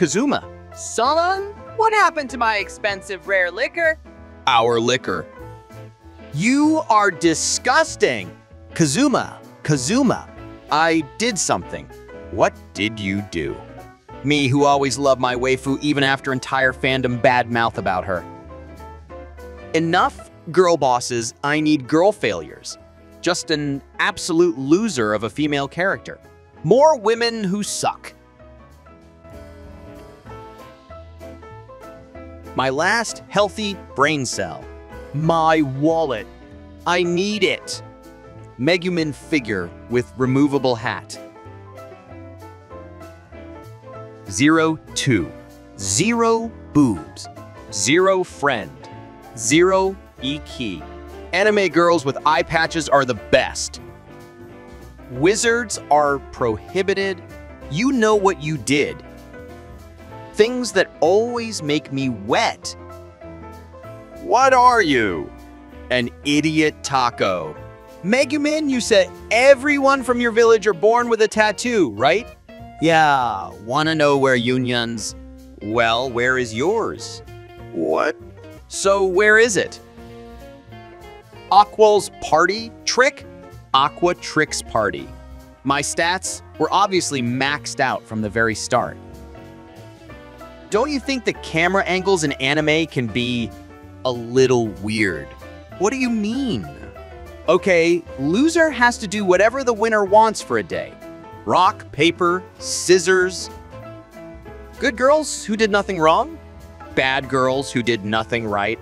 Kazuma. Son, what happened to my expensive rare liquor? Our liquor. You are disgusting. Kazuma, Kazuma, I did something. What did you do? Me, who always loved my waifu even after entire fandom badmouth about her. Enough girl bosses, I need girl failures. Just an absolute loser of a female character. More women who suck. My last healthy brain cell. My wallet. I need it. Megumin figure with removable hat. Zero two. Zero boobs. Zero friend. Zero e-key. Anime girls with eye patches are the best. Wizards are prohibited. You know what you did. Things that always make me wet. What are you? An idiot taco. Megumin, you said everyone from your village are born with a tattoo, right? Yeah, wanna know where Yunyun's? Well, where is yours? What? So where is it? Aqua's party trick? Aqua Tricks Party. My stats were obviously maxed out from the very start. Don't you think the camera angles in anime can be a little weird? What do you mean? Okay, loser has to do whatever the winner wants for a day. Rock, paper, scissors. Good girls who did nothing wrong. Bad girls who did nothing right.